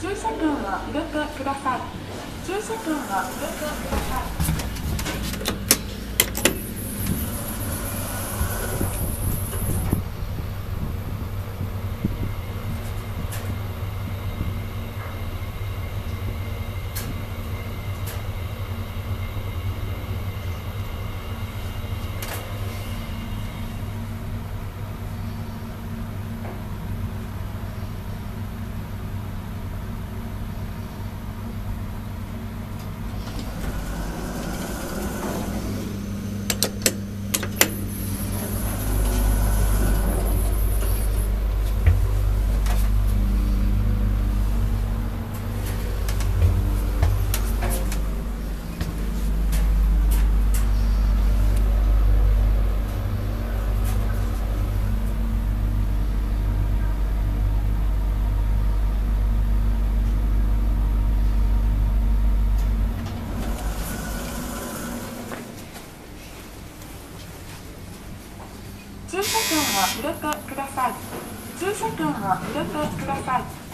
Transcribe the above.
車券を入れてください。駐車券を入れてください。駐車券を入れてください。駐車券を入れてください。